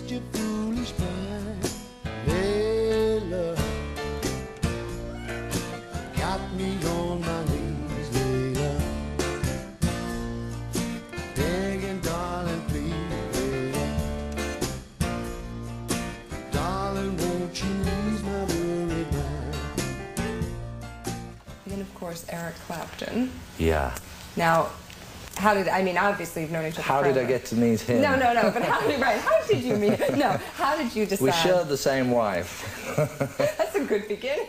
was just your foolish mind. Layla got me on my knees, Layla. Begging, darling, please, Layla. Darling, won't you ease my worried mind? And of course, Eric Clapton. Yeah. Now, how did I mean? Obviously, you've known each other. How did I get to meet him? No, no, no. But how did right? How did you meet? No, how did you decide? We shared the same wife. That's a good beginning.